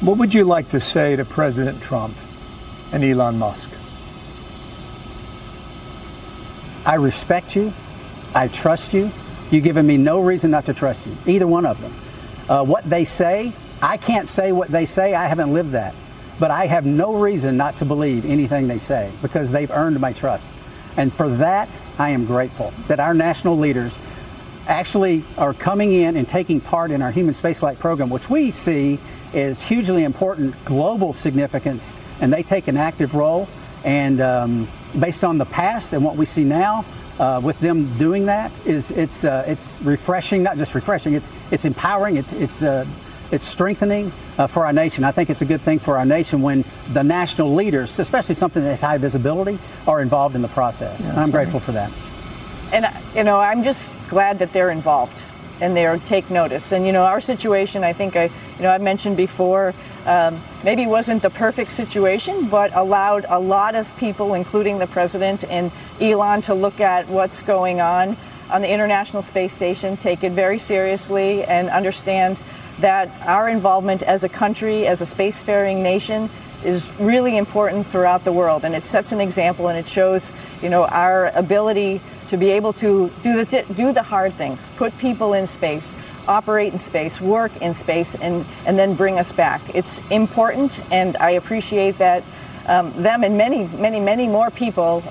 What would you like to say to President Trump and Elon Musk? I respect you. I trust you. You've given me no reason not to trust you, either one of them. Uh, what they say, I can't say what they say. I haven't lived that. But I have no reason not to believe anything they say because they've earned my trust. And for that, I am grateful that our national leaders actually are coming in and taking part in our human spaceflight program, which we see is hugely important global significance, and they take an active role. And um, based on the past and what we see now, uh, with them doing that is it's uh, it's refreshing, not just refreshing. It's it's empowering. It's it's uh, it's strengthening uh, for our nation. I think it's a good thing for our nation when the national leaders, especially something that has high visibility, are involved in the process. And I'm right. grateful for that. And you know, I'm just glad that they're involved and they take notice. And you know, our situation, I think I, you know, I mentioned before, um, maybe wasn't the perfect situation, but allowed a lot of people, including the president and Elon, to look at what's going on on the International Space Station, take it very seriously, and understand that our involvement as a country, as a spacefaring nation, is really important throughout the world. And it sets an example, and it shows, you know, our ability to be able to do the do the hard things, put people in space, operate in space, work in space, and and then bring us back. It's important, and I appreciate that um, them and many, many, many more people